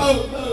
呃